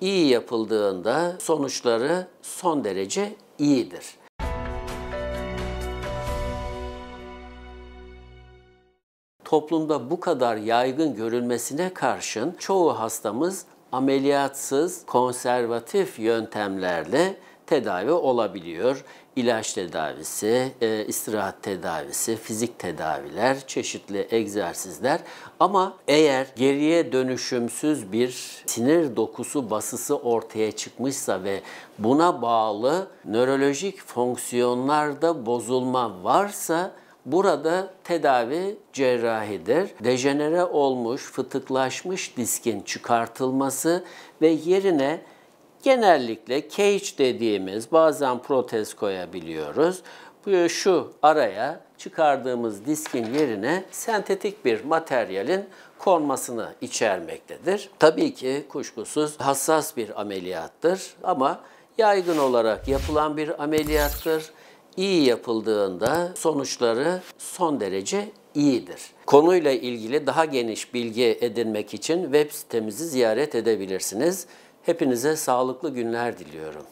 iyi yapıldığında sonuçları son derece iyidir. Toplumda bu kadar yaygın görülmesine karşın çoğu hastamız ameliyatsız konservatif yöntemlerle tedavi olabiliyor. İlaç tedavisi, e, istirahat tedavisi, fizik tedaviler, çeşitli egzersizler. Ama eğer geriye dönüşümsüz bir sinir dokusu basısı ortaya çıkmışsa ve buna bağlı nörolojik fonksiyonlarda bozulma varsa Burada tedavi cerrahidir. Dejenere olmuş, fıtıklaşmış diskin çıkartılması ve yerine genellikle cage dediğimiz bazen protez koyabiliyoruz. Bu şu araya çıkardığımız diskin yerine sentetik bir materyalin konmasını içermektedir. Tabii ki kuşkusuz hassas bir ameliyattır ama yaygın olarak yapılan bir ameliyattır iyi yapıldığında sonuçları son derece iyidir. Konuyla ilgili daha geniş bilgi edinmek için web sitemizi ziyaret edebilirsiniz. Hepinize sağlıklı günler diliyorum.